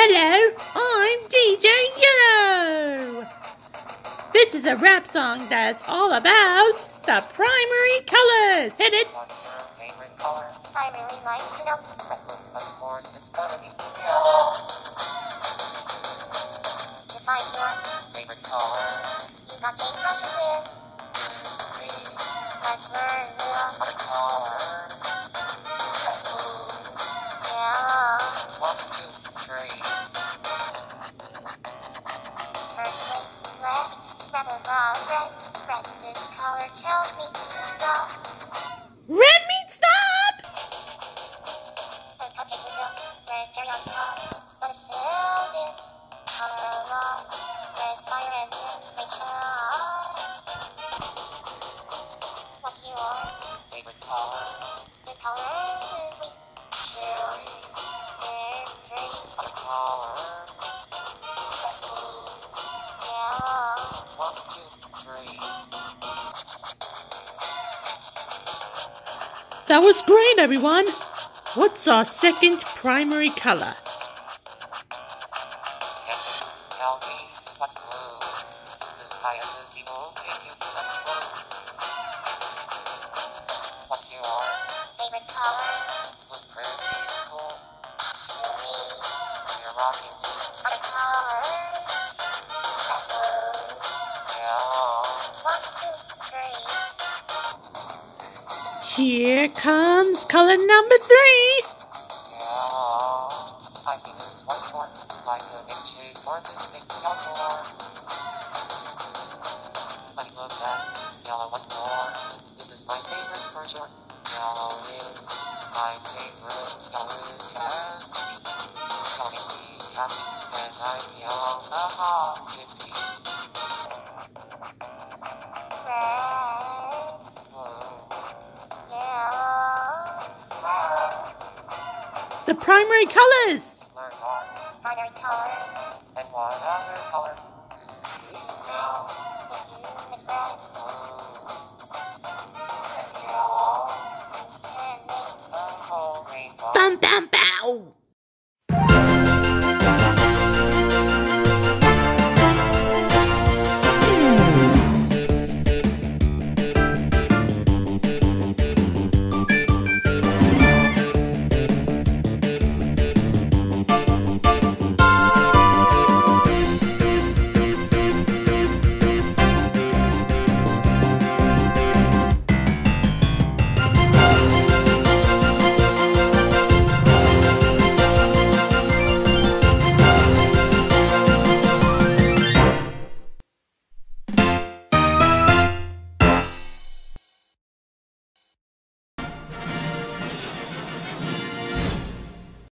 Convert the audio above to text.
Hello, I'm DJ Yellow. This is a rap song that's all about the primary colors. Hit it. What's your favorite color? I really like to know. Of course, it's gonna be yellow. Define your. Favorite color? You got paintbrushes in. Let's learn color? Rachel. What's your Favorite color? the color is me? That was great, everyone. What's our second primary color? Here comes color number three. Yellow. The primary colors. Primary colors. And what other colors? Red.